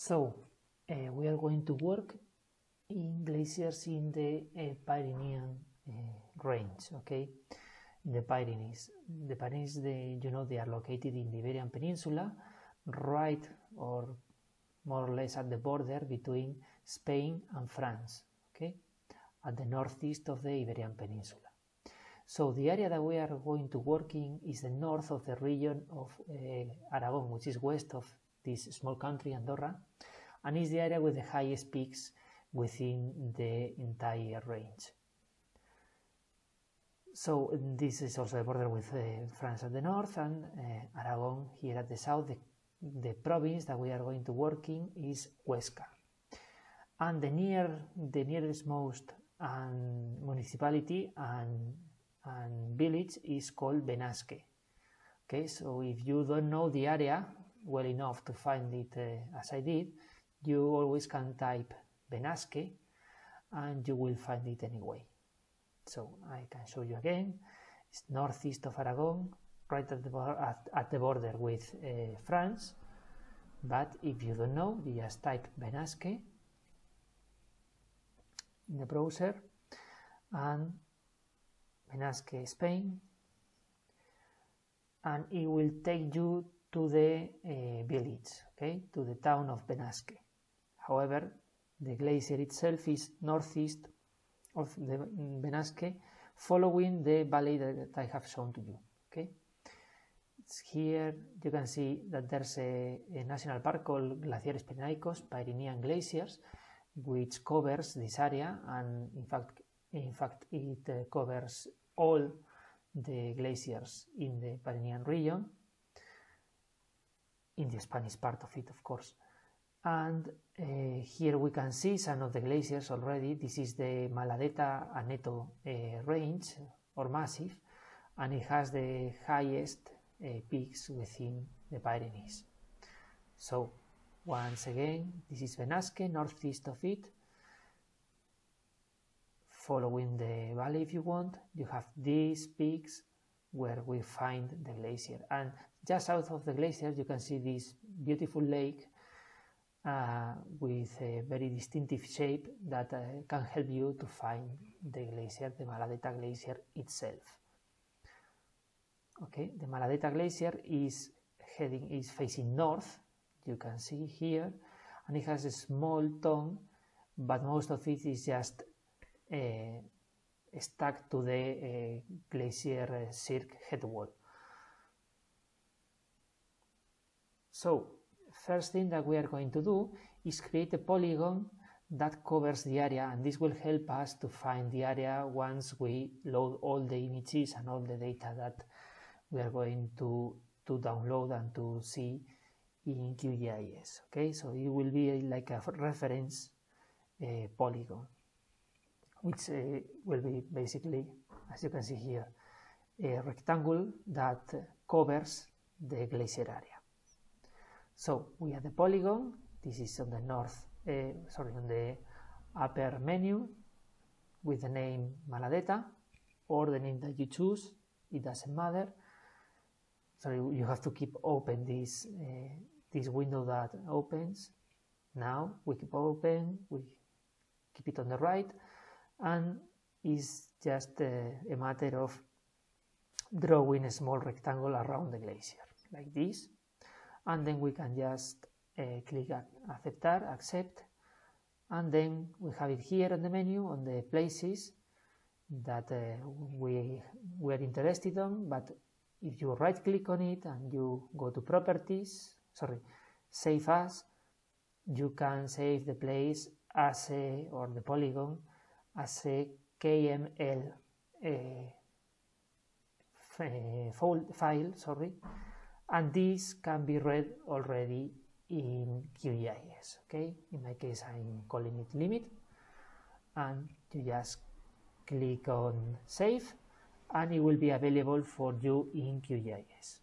So uh, we are going to work in glaciers in the uh, Pyrenean uh, range, okay? The Pyrenees. The Pyrenees, they, you know, they are located in the Iberian Peninsula, right or more or less at the border between Spain and France, okay? At the northeast of the Iberian Peninsula. So the area that we are going to work in is the north of the region of uh, Aragon, which is west of this small country, Andorra, and is the area with the highest peaks within the entire range. So this is also the border with uh, France at the north and uh, Aragon here at the south. The, the, province that we are going to work in is Huesca. And the near the nearest most um, municipality and, and village is called Benasque. Okay, so if you don't know the area well enough to find it uh, as I did, you always can type Benasque and you will find it anyway. So I can show you again. It's northeast of Aragon, right at the, at, at the border with uh, France. But if you don't know, you just type Benasque in the browser and Benasque Spain and it will take you to the village, okay, to the town of Benasque. However, the glacier itself is northeast of the Benasque, following the valley that I have shown to you. Okay, it's here you can see that there's a, a national park called Glaciares Pirenaicos, Pyrenean Glaciers, which covers this area, and in fact, in fact, it uh, covers all the glaciers in the Pyrenean region, in the Spanish part of it, of course and uh, here we can see some of the glaciers already. This is the Maladeta Aneto uh, range or massif and it has the highest uh, peaks within the Pyrenees. So once again, this is Benasque, northeast of it. Following the valley if you want, you have these peaks where we find the glacier. And just south of the glacier, you can see this beautiful lake uh, with a very distinctive shape that uh, can help you to find the glacier, the Maladeta Glacier itself. Okay, the Maladeta Glacier is heading is facing north, you can see here, and it has a small tongue, but most of it is just uh, stuck to the uh, glacier cirque head wall. So first thing that we are going to do is create a polygon that covers the area and this will help us to find the area once we load all the images and all the data that we are going to, to download and to see in QGIS. Okay, so it will be like a reference uh, polygon, which uh, will be basically, as you can see here, a rectangle that covers the glacier area. So we have the polygon. This is on the north, uh, sorry, on the upper menu with the name Maladeta or the name that you choose. It doesn't matter. So you have to keep open this uh, this window that opens. Now we keep open. We keep it on the right, and it's just uh, a matter of drawing a small rectangle around the glacier like this. And then we can just uh, click aceptar, accept, and then we have it here on the menu on the places that uh, we were interested on, but if you right click on it and you go to properties, sorry, save as, you can save the place as a, or the polygon a KML uh, file, sorry, and this can be read already in QGIS okay? In my case I'm calling it limit and you just click on save and it will be available for you in QGIS